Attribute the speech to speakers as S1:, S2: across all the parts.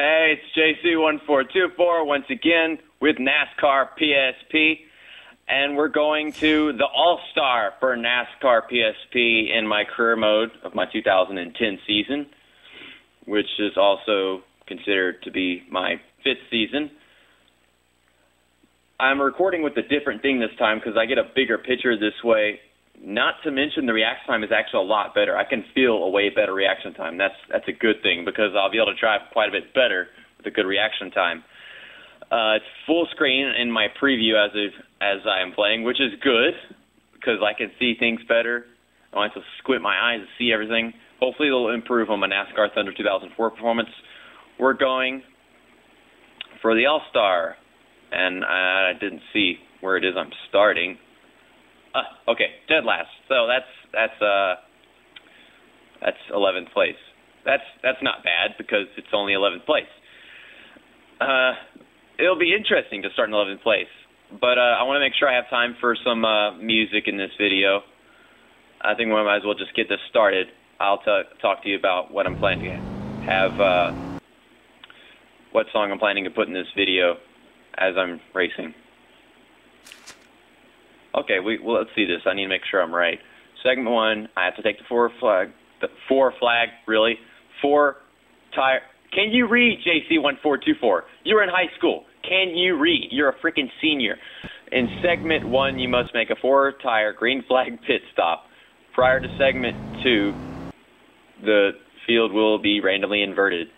S1: Hey, it's JC1424 once again with NASCAR PSP, and we're going to the All Star for NASCAR PSP in my career mode of my 2010 season, which is also considered to be my fifth season. I'm recording with a different thing this time because I get a bigger picture this way. Not to mention the reaction time is actually a lot better. I can feel a way better reaction time. That's that's a good thing because I'll be able to drive quite a bit better with a good reaction time. Uh, it's full screen in my preview as of, as I am playing, which is good because I can see things better. I don't have to squint my eyes to see everything. Hopefully, it'll improve on my NASCAR Thunder 2004 performance. We're going for the All Star and I didn't see where it is I'm starting. Uh, okay, dead last. So that's that's uh that's 11th place. That's that's not bad because it's only 11th place. Uh, it'll be interesting to start in 11th place, but uh, I want to make sure I have time for some uh, music in this video. I think we might as well just get this started. I'll t- talk to you about what I'm planning to have, uh, what song I'm planning to put in this video as I'm racing. Okay, we well, let's see this. I need to make sure I'm right. Segment one, I have to take the four flag, the four flag, really, four tire. Can you read JC1424? You're in high school. Can you read? You're a freaking senior. In segment one, you must make a four tire green flag pit stop. Prior to segment two, the field will be randomly inverted.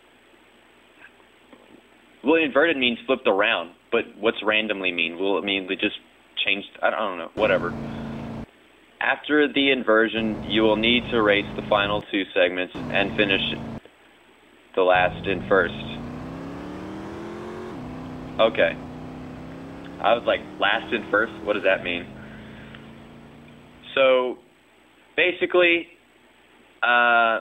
S1: Well, inverted means flipped around. But what's randomly mean? Will it mean we just changed? I don't know. Whatever. After the inversion, you will need to race the final two segments and finish the last in first. Okay. I was like, last in first? What does that mean? So, basically, uh,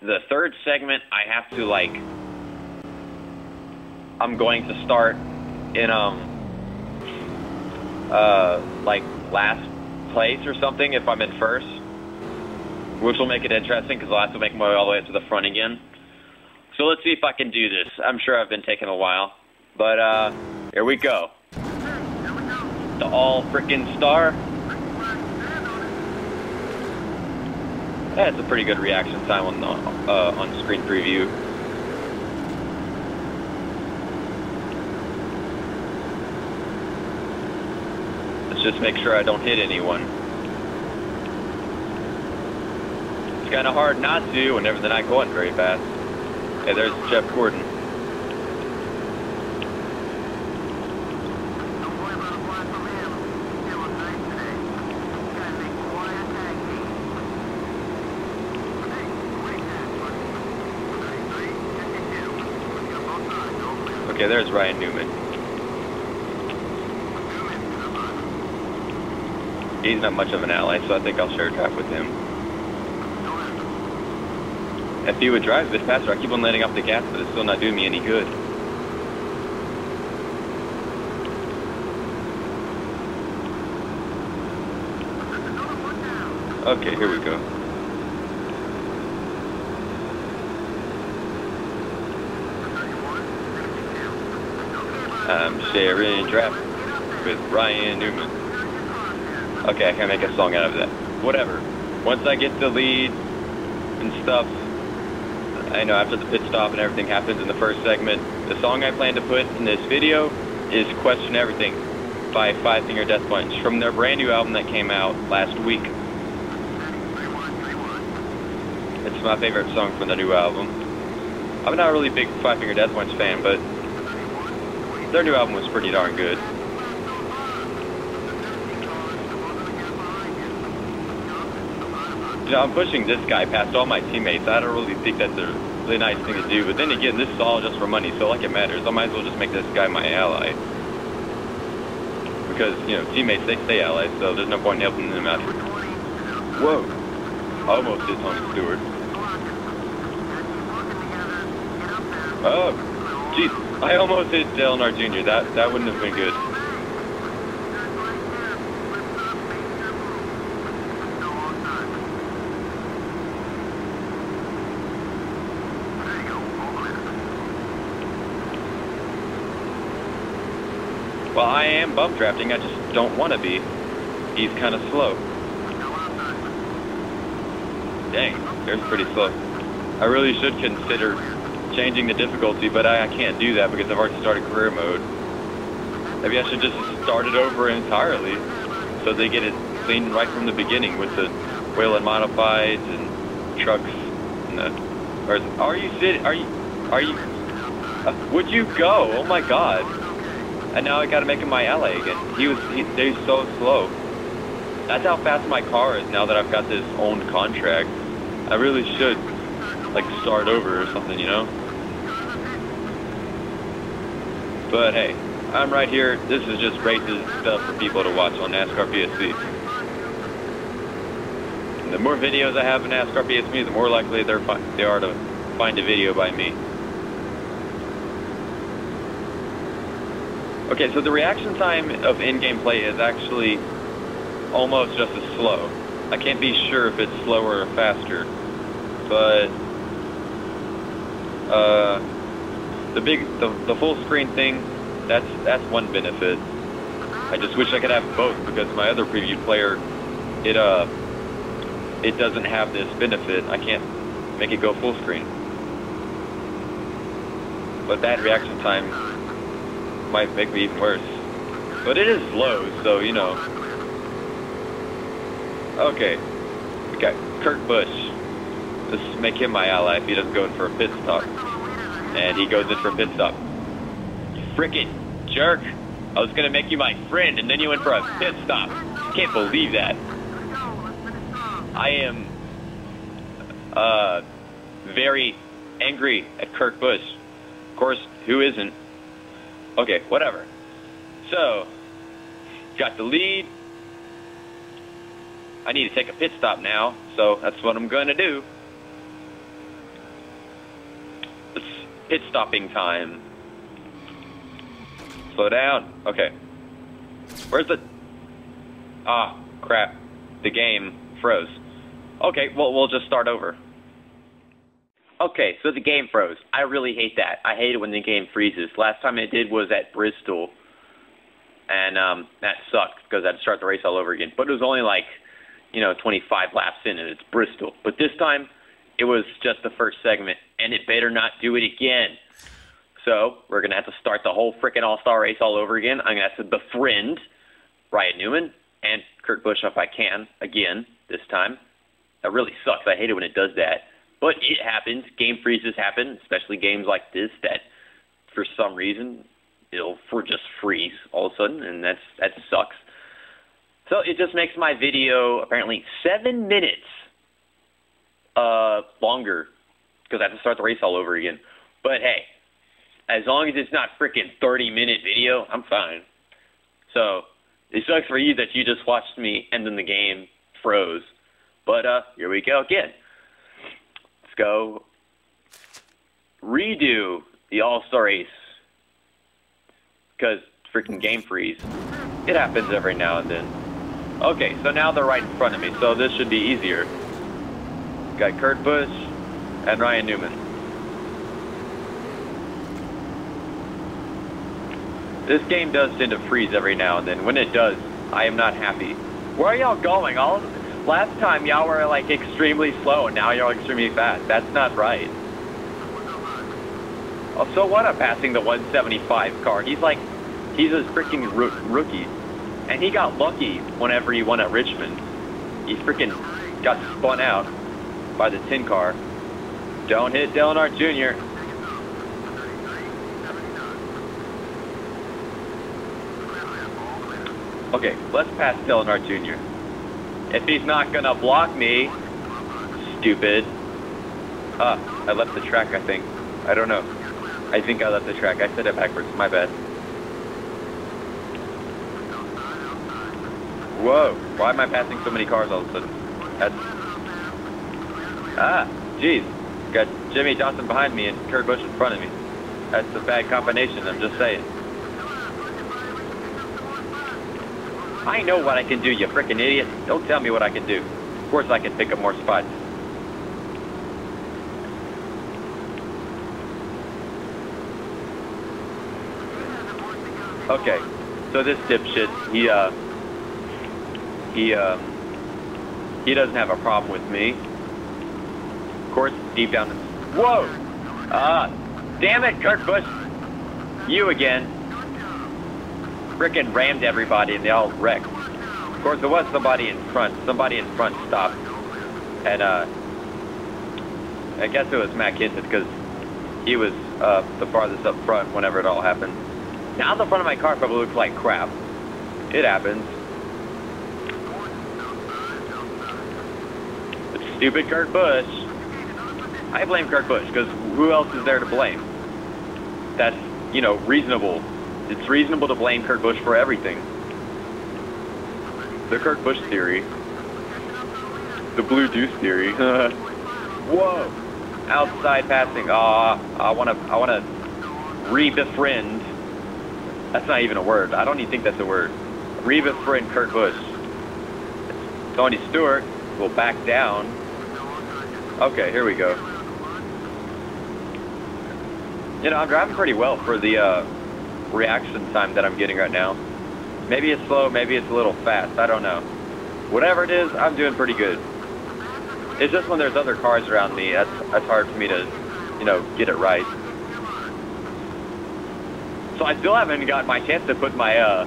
S1: the third segment, I have to like, I'm going to start in um, uh, like last place or something if I'm in first, which will make it interesting because I'll have to make my way all the way up to the front again. So let's see if I can do this. I'm sure I've been taking a while, but uh, here we go. The all frickin' star. That's a pretty good reaction time on the uh, on screen preview. Just make sure I don't hit anyone. It's kind of hard not to whenever they're not going very fast. Hey, there's Jeff Gordon. Okay, there's Ryan Newman. He's not much of an ally, so I think I'll share a track with him. If you would drive a bit faster, I keep on letting off the gas, but it's still not doing me any good. Okay, here we go. I'm sharing traffic with Ryan Newman. Okay, I can make a song out of that. Whatever. Once I get the lead and stuff, I know after the pit stop and everything happens in the first segment, the song I plan to put in this video is Question Everything by Five Finger Death Punch from their brand new album that came out last week. It's my favorite song from the new album. I'm not a really big Five Finger Death Punch fan, but their new album was pretty darn good. You know, I'm pushing this guy past all my teammates. I don't really think that's a really nice thing to do. But then again, this is all just for money, so like it matters. I might as well just make this guy my ally. Because, you know, teammates, they stay allies, so there's no point in helping them out. Whoa. Almost hit Tony Stewart. Oh, jeez. I almost hit Dale Earnhardt Jr. That that wouldn't have been good. Well, I am bump drafting. I just don't want to be. He's kind of slow. Dang, there's pretty slow. I really should consider changing the difficulty, but I, I can't do that because I've already started career mode. Maybe I should just start it over entirely so they get it clean right from the beginning with the Whelen modifieds and trucks and the... Or, are you sitting? Are you... Are you... Uh, would you go? Oh my god. And now I gotta make him my ally again. He was... He, he's so slow. That's how fast my car is now that I've got this owned contract. I really should, like, start over or something, you know? But hey, I'm right here. This is just races stuff for people to watch on NASCAR PSP. The more videos I have in NASCAR PSP, the more likely they're they are to find a video by me. Okay, so the reaction time of in-game play is actually almost just as slow. I can't be sure if it's slower or faster, but uh, the big, the, the full screen thing, that's that's one benefit. I just wish I could have both because my other preview player, it uh, it doesn't have this benefit. I can't make it go full screen. But that reaction time might make me even worse. But it is low, so you know. Okay, we got Kurt Busch. Let's make him my ally if he doesn't go in for a pit stop. And he goes in for a pit stop. You frickin' jerk. I was gonna make you my friend and then you went for a pit stop. Can't believe that. I am uh, very angry at Kurt Busch. Of course, who isn't? Okay, whatever. So, got the lead. I need to take a pit stop now, so that's what I'm going to do. It's pit stopping time. Slow down. Okay. Where's the... Ah, crap. The game froze. Okay, well, we'll just start over. Okay, so the game froze. I really hate that. I hate it when the game freezes. Last time it did was at Bristol, and um, that sucked because I had to start the race all over again. But it was only like you know, 25 laps in and it's Bristol. But this time, it was just the first segment, and it better not do it again. So we're going to have to start the whole freaking All-Star race all over again. I'm to have to befriend Ryan Newman and Kurt Busch if I can, again, this time. That really sucks. I hate it when it does that. But it happens. Game freezes happen, especially games like this that, for some reason, it'll for just freeze all of a sudden, and that's that sucks. So it just makes my video apparently seven minutes uh, longer because I have to start the race all over again. But hey, as long as it's not freaking 30 minute video, I'm fine. So it sucks for you that you just watched me and then the game froze. But uh, here we go again. Let's go redo the All-Star race because freaking game freeze. It happens every now and then. Okay, so now they're right in front of me, so this should be easier. Got Kurt Busch and Ryan Newman. This game does tend to freeze every now and then. When it does, I am not happy. Where are y'all going? All last time y'all were like extremely slow, and now y'all extremely fast. That's not right. Oh, so what? I'm passing the 175 car. He's like, he's a freaking rookie. And he got lucky whenever he won at Richmond. He freaking got spun out by the tin car. Don't hit Earnhardt Jr. Okay, let's pass Earnhardt Jr. If he's not gonna block me, stupid. Ah, I left the track, I think. I don't know. I think I left the track. I said it backwards. My bad. Whoa, why am I passing so many cars all of a sudden? That's... Ah, jeez. Got Jimmie Johnson behind me and Kurt Busch in front of me. That's a bad combination, I'm just saying. I know what I can do, you frickin' idiot. Don't tell me what I can do. Of course I can pick up more spots. Okay, So this dipshit, he uh, he uh, he doesn't have a problem with me. Of course, deep down, whoa, ah, uh, damn it, Kurt you again. Frickin' rammed everybody and they all wrecked. Of course, there was somebody in front. Somebody in front stopped, and uh, I guess it was Matt Kenseth because he was uh, the farthest up front whenever it all happened. Now the front of my car probably looks like crap. It happens. But stupid Kurt Busch. I blame Kurt Busch because who else is there to blame? That's, you know, reasonable. It's reasonable to blame Kurt Busch for everything. The Kurt Busch theory. The blue deuce theory. Whoa! Outside passing. Ah, I wanna, I wanna re-befriend that's not even a word. I don't even think that's a word. Re-befriend Kurt Busch. Tony Stewart will back down. Okay, here we go. You know, I'm driving pretty well for the uh, reaction time that I'm getting right now. Maybe it's slow, maybe it's a little fast. I don't know. Whatever it is, I'm doing pretty good. It's just when there's other cars around me, that's, that's hard for me to, you know, get it right. So I still haven't got my chance to put my, uh,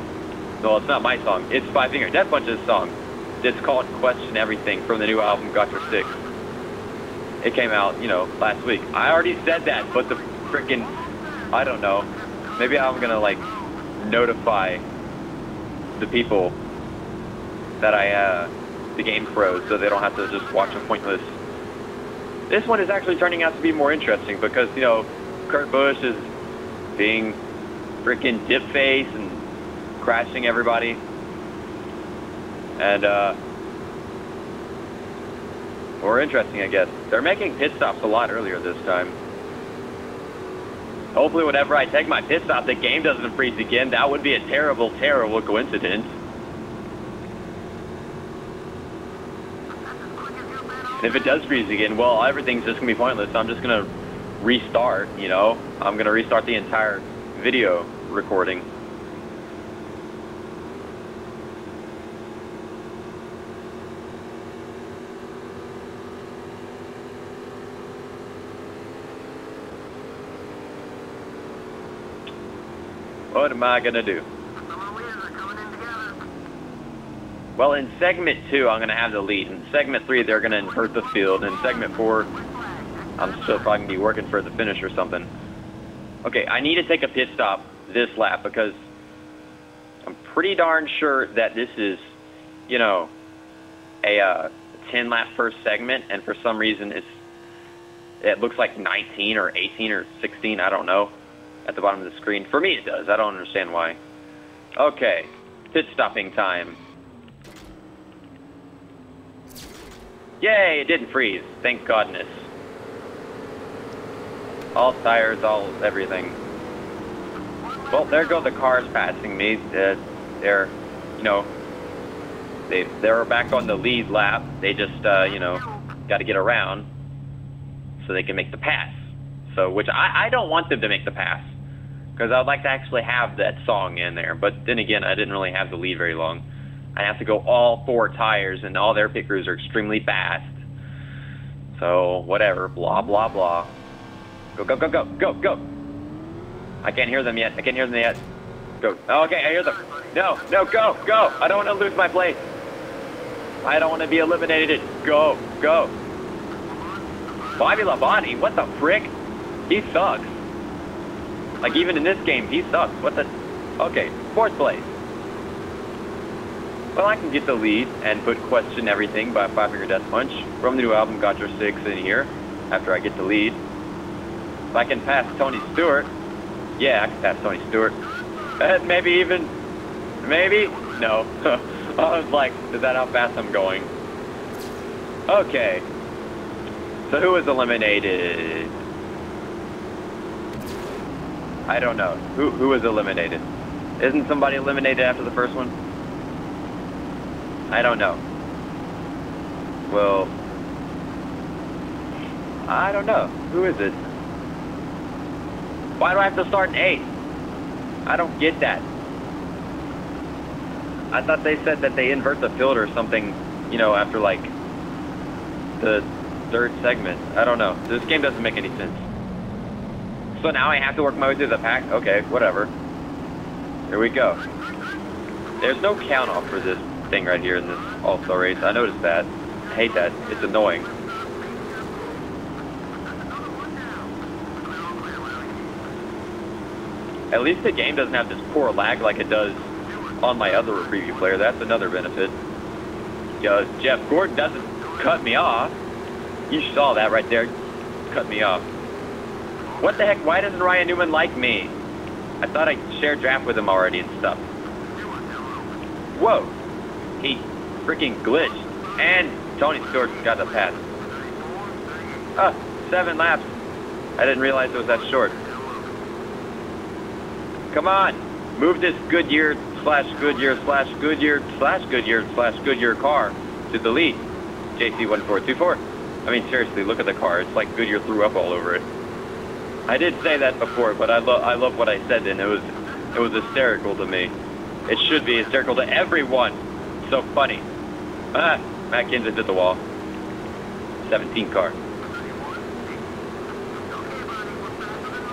S1: well, it's not my song. It's Five Finger Death Punch's song. It's called Question Everything from the new album, Gotcha 6. It came out, you know, last week. I already said that, but the freaking, I don't know. Maybe I'm gonna, like, notify the people that I, uh, the game pros, so they don't have to just watch a pointless. This one is actually turning out to be more interesting because, you know, Kurt Busch is being freaking dip face and crashing everybody. And, uh, more interesting, I guess. They're making pit stops a lot earlier this time. Hopefully whenever I take my pit stop, the game doesn't freeze again. That would be a terrible, terrible coincidence. And if it does freeze again, well, everything's just going to be pointless. I'm just going to restart, you know. I'm going to restart the entire video recording. What am I going to do? Well, in segment two, I'm going to have the lead. In segment three, they're going to invert the field. In segment four, I'm still probably going to be working for the finish or something. Okay, I need to take a pit stop this lap because I'm pretty darn sure that this is, you know, a uh, 10 lap first segment, and for some reason it's it looks like 19 or 18 or 16, I don't know, at the bottom of the screen. For me, it does. I don't understand why. Okay, pit stopping time. Yay, it didn't freeze. Thank godness. All tires, all everything. Well, there go the cars passing me. Uh, they're, you know, they they're back on the lead lap. They just, uh, you know, got to get around so they can make the pass. So, which I, I don't want them to make the pass because I'd like to actually have that song in there. But then again, I didn't really have the lead very long. I have to go all four tires, and all their pit crews are extremely fast. So whatever, blah blah blah. Go go go go go go. I can't hear them yet. I can't hear them yet. Go. Oh, okay, I hear them. No, no, go, go. I don't want to lose my place. I don't want to be eliminated. Go, go. Bobby Labonte, what the frick? He sucks. Like, even in this game, he sucks. What the? Okay, fourth place. Well, I can get the lead and put Question Everything by Five Finger Death Punch from the new album Got Your Six in here after I get the lead. If I can pass Tony Stewart, yeah, I can pass Tony Stewart. Uh, maybe even, maybe? No. I was like, is that how fast I'm going? Okay. So who was eliminated? I don't know. Who, who was eliminated? Isn't somebody eliminated after the first one? I don't know. Well, I don't know. Who is it? Why do I have to start in eight? I don't get that. I thought they said that they invert the field or something, you know, after like the third segment. I don't know. This game doesn't make any sense. So now I have to work my way through the pack? Okay, whatever. Here we go. There's no count off for this thing right here in this All-Star race. I noticed that. I hate that. It's annoying. At least the game doesn't have this poor lag like it does on my other preview player. That's another benefit. Because Jeff Gordon doesn't cut me off. You saw that right there. Cut me off. What the heck? Why doesn't Ryan Newman like me? I thought I shared draft with him already and stuff. Whoa. He freaking glitched. And Tony Stewart got the pass. Ah, seven laps. I didn't realize it was that short. Come on. Move this Goodyear slash Goodyear slash Goodyear slash Goodyear slash Goodyear car to the lead. JC1424. I mean, seriously, look at the car. It's like Goodyear threw up all over it. I did say that before, but I love I love what I said, and it was it was hysterical to me. It should be hysterical to everyone. So funny. Ah, Matt Kenseth hit the wall. 17 car.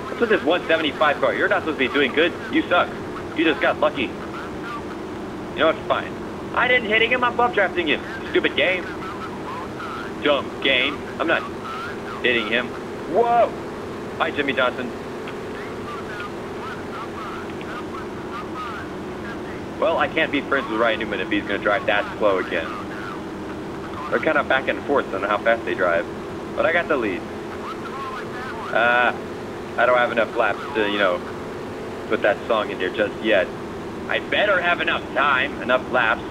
S1: What's with this 175 car? You're not supposed to be doing good. You suck. You just got lucky. You know, it's fine. I didn't hit him. I'm bump drafting him. Stupid game. Dumb game. I'm not hitting him. Whoa! Hi, Jimmie Johnson. Well, I can't be friends with Ryan Newman if he's going to drive that slow again. They're kind of back and forth on how fast they drive. But I got the lead. Uh, I don't have enough laps to, you know, put that song in there just yet. I better have enough time, enough laps,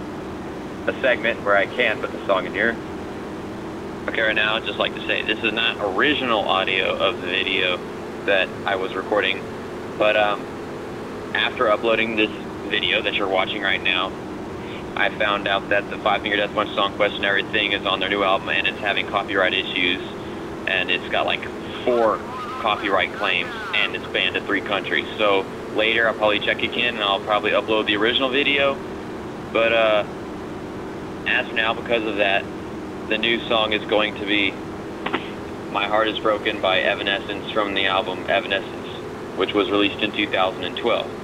S1: a segment where I can put the song in here. Okay, right now, I'd just like to say this is not original audio of the video that I was recording, but um, after uploading this video that you're watching right now, I found out that the Five Finger Death Punch song Question Everything is on their new album and it's having copyright issues, and it's got like four copyright claims and it's banned in three countries. So later I'll probably check again and I'll probably upload the original video, but uh, as of now, because of that, the new song is going to be My Heart is Broken by Evanescence from the album Evanescence, which was released in 2012.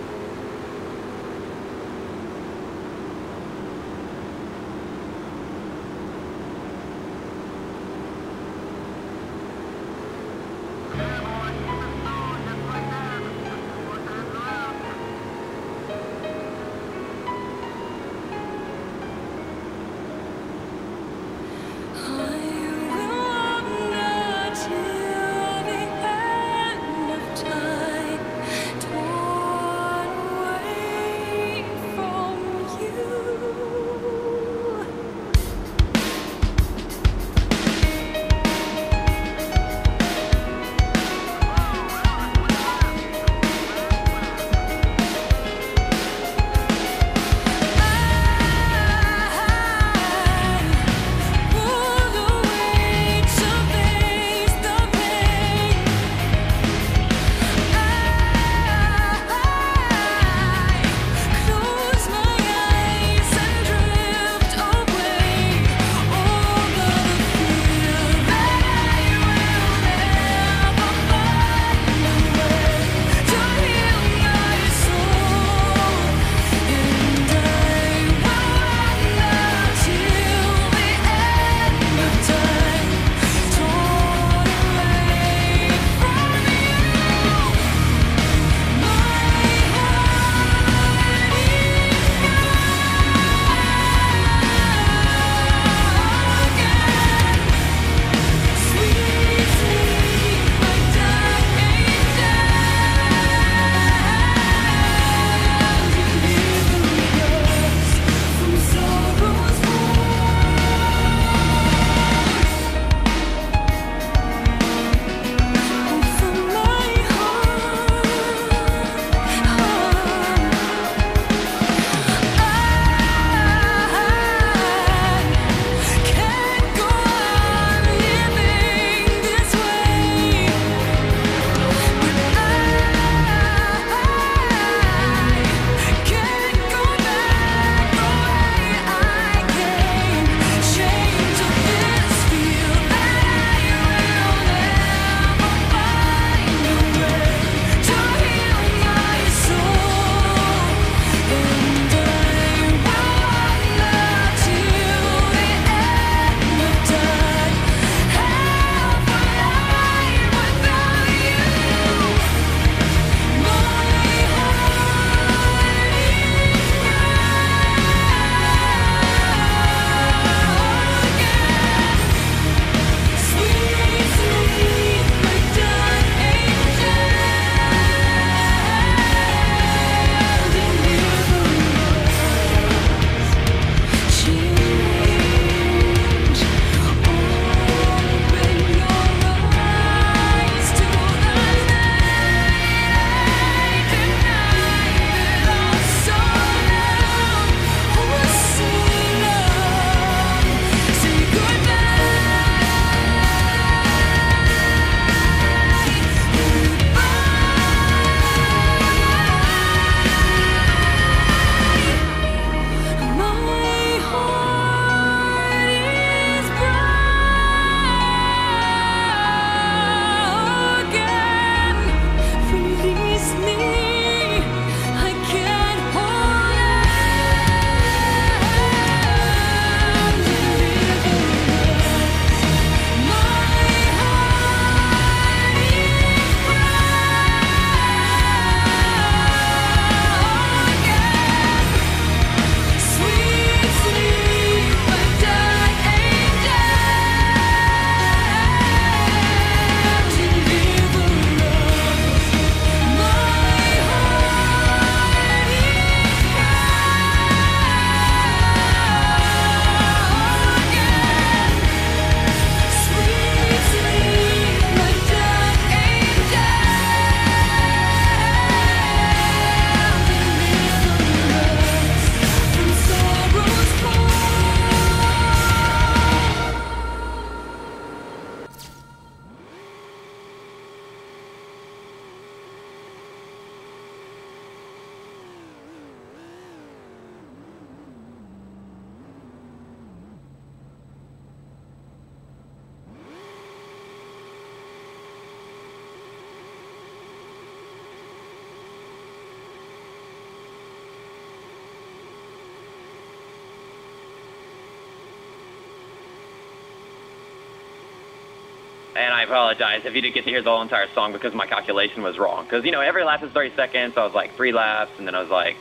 S1: Apologize if you didn't get to hear the whole entire song because my calculation was wrong. Because, you know, every lap is 30 seconds, so I was like three laps, and then I was like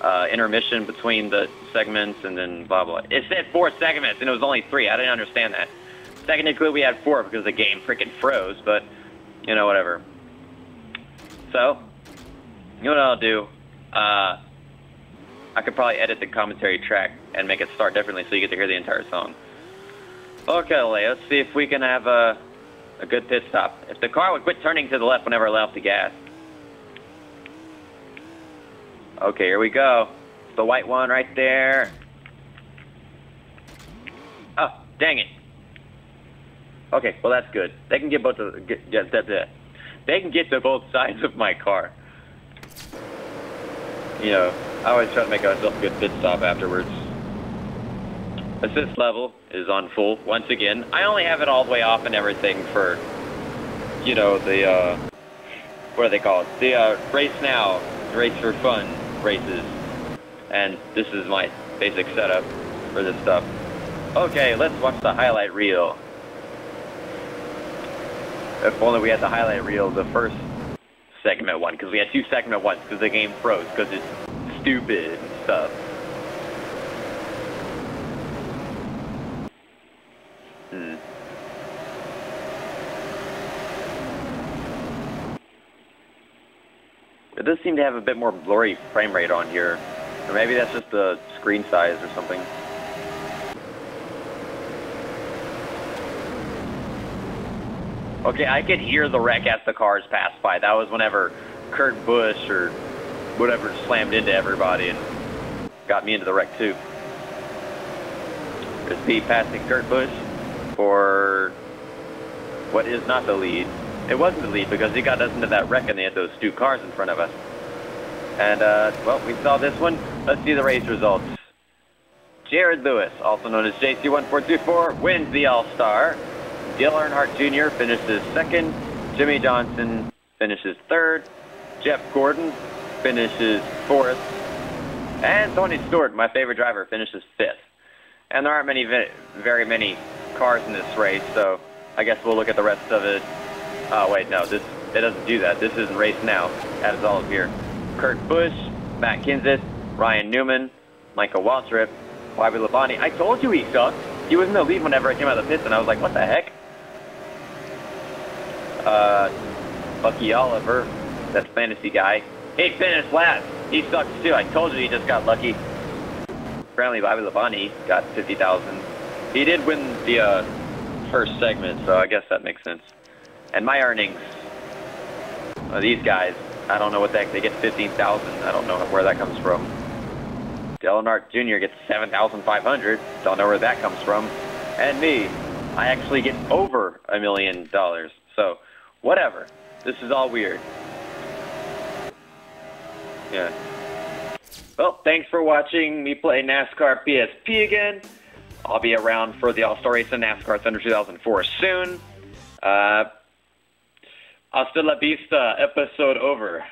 S1: uh, intermission between the segments, and then blah, blah. It said four segments, and it was only three. I didn't understand that. Technically, we had four because the game freaking froze, but, you know, whatever. So, you know what I'll do? Uh, I could probably edit the commentary track and make it start differently so you get to hear the entire song. Okay, let's see if we can have a, a good pit stop. If the car would quit turning to the left whenever I let off the gas. Okay, here we go. The white one right there. Oh, dang it. Okay, well that's good. They can get both of get, get, get, get, they can get to both sides of my car. You know, I always try to make myself a good pit stop afterwards. Assist level is on full once again. I only have it all the way off and everything for, you know, the, uh, what do they call it? The uh, race now, race for fun races. And this is my basic setup for this stuff. Okay, let's watch the highlight reel. If only we had the highlight reel the first segment one, because we had two segment ones because the game froze because it's stupid and stuff. Hmm. It does seem to have a bit more blurry frame rate on here. Or maybe that's just the screen size or something. Okay, I could hear the wreck as the cars passed by. That was whenever Kurt Busch or whatever slammed into everybody and got me into the wreck too. There's Pete passing Kurt Busch for what is not the lead. It wasn't the lead because he got us into that wreck and they had those two cars in front of us. And, uh, well, we saw this one. Let's see the race results. Jared Lewis, also known as JC1424, wins the All-Star. Dale Earnhardt Jr. finishes second. Jimmie Johnson finishes third. Jeff Gordon finishes fourth. And Tony Stewart, my favorite driver, finishes fifth. And there aren't many, very many cars in this race, so I guess we'll look at the rest of it. Oh, wait, no, this it doesn't do that. This isn't race now. That is all here. Kurt Busch, Matt Kenseth, Ryan Newman, Michael Waltrip, Bobby Labonte. I told you he sucked. He was in the lead whenever I came out of the pits, and I was like, what the heck? Uh, Bucky Oliver, that fantasy guy. He finished last. He sucks too. I told you he just got lucky. Apparently, Bobby Labonte got 50000 He did win the uh, first segment, so I guess that makes sense. And my earnings, uh, these guys, I don't know what heck, they get 15000 I don't know where that comes from. Dale Earnhardt Jr. gets 7500 Don't know where that comes from. And me, I actually get over a million dollars. So, whatever. This is all weird. Yeah. Well, thanks for watching me play NASCAR PSP again. I'll be around for the All-Star Race in NASCAR Thunder 2004 soon. Uh, hasta la vista, episode over.